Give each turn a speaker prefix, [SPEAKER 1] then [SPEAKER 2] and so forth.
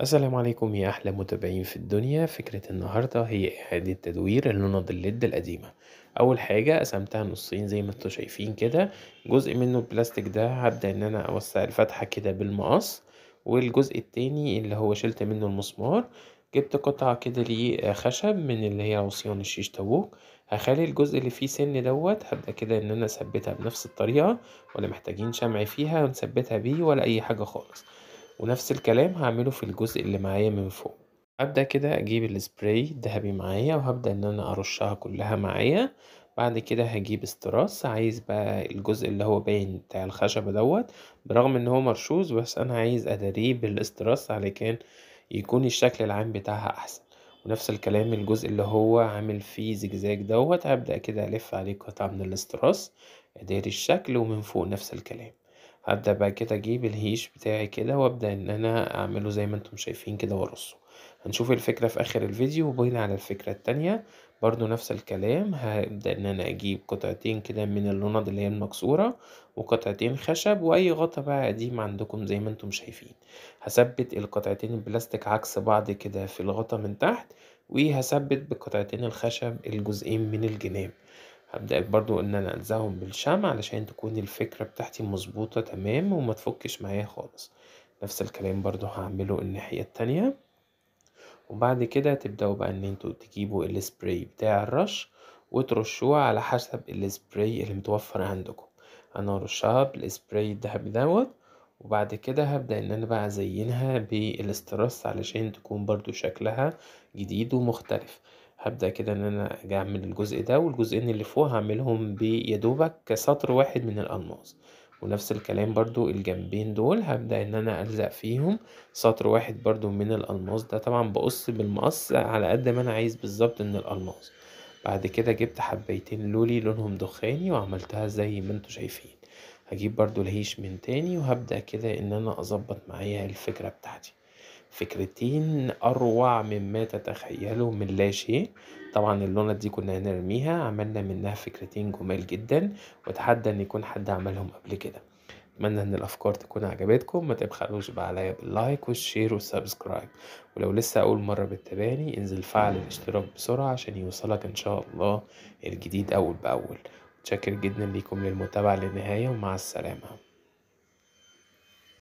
[SPEAKER 1] السلام عليكم يا أحلى متابعين في الدنيا. فكرة النهاردة هي إعادة تدوير اللمبة ال LED القديمة. أول حاجة قسمتها نصين زي ما أنتوا شايفين كده. جزء منه البلاستيك ده هبدأ إن أنا أوسع الفتحة كده بالمقص. والجزء التاني اللي هو شلت منه المسمار جبت قطعة كده ليه خشب من اللي هي عصيان الشيش تاووك هخلي الجزء اللي فيه سن دوت هبدأ كده إن أنا أثبتها بنفس الطريقة. ولا محتاجين شمع فيها ونثبتها بيه ولا أي حاجة خالص. ونفس الكلام هعمله في الجزء اللي معايا من فوق. هبدأ كده أجيب السبراي الدهبي معايا وهبدأ إن أنا أرشها كلها معايا. بعد كده هجيب استراس عايز بقى الجزء اللي هو باين بتاع الخشبة دوت. برغم إن هو مرشوش بس أنا عايز أداريه بالاستراس علشان يكون الشكل العام بتاعها أحسن. ونفس الكلام الجزء اللي هو عامل فيه زجزاج دوت هبدأ كده ألف عليه قطعة من الاستراس أداري الشكل ومن فوق نفس الكلام. هبدأ بقى كده أجيب الهيش بتاعي كده وأبدأ إن أنا أعمله زي ما أنتم شايفين كده وأرصه. هنشوف الفكرة في آخر الفيديو وبناء على الفكرة التانية. برضو نفس الكلام هبدأ إن أنا أجيب قطعتين كده من اللوند اللي هي المكسورة وقطعتين خشب وأي غطا بقى قديم عندكم زي ما أنتم شايفين. هثبت القطعتين البلاستيك عكس بعض كده في الغطا من تحت وهثبت بقطعتين الخشب الجزئين من الجناب. هبدأ برضو إن أنا ألزقهم بالشمع علشان تكون الفكرة بتاعتي مظبوطة تمام وما تفكش معايا خالص. نفس الكلام برضو هعمله الناحية التانية. وبعد كده تبدأوا بقى إن أنتوا تجيبوا السبراي بتاع الرش وترشوه على حسب السبراي اللي متوفر عندكم. أنا هرشها بالسبراي الدهبي دوت وبعد كده هبدأ إن أنا بقى أزينها بالاسترس علشان تكون برضو شكلها جديد ومختلف. هبدأ كده إن أنا أعمل الجزء ده والجزئين اللي فوق هعملهم بيدوبك سطر واحد من الألماس. ونفس الكلام برضو الجنبين دول هبدأ إن أنا ألزق فيهم. سطر واحد برضو من الألماس ده طبعا بقص بالمقص على قد ما أنا عايز بالظبط من الألماس. بعد كده جبت حبيتين لولي لونهم دخاني وعملتها زي ما أنتوا شايفين. هجيب برضو الهيش من تاني وهبدأ كده إن أنا أظبط معايا الفكرة بتاعتي. فكرتين أروع مما تتخيلوا من لا شيء. طبعا اللمبة دي كنا هنرميها عملنا منها فكرتين جمال جدا وأتحدى إن يكون حد عملهم قبل كده. أتمنى إن الأفكار تكون عجبتكم. ما تبخلوش بقى عليا بال like وال share وال subscribe. ولو لسه أول مرة بتتابعني انزل فعل الاشتراك بسرعة عشان يوصلك إن شاء الله الجديد أول بأول. متشكر جدا ليكم للمتابعة للنهاية ومع السلامة.